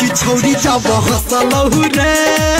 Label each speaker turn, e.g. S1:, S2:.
S1: कि छौरी जब हंसलहु रे।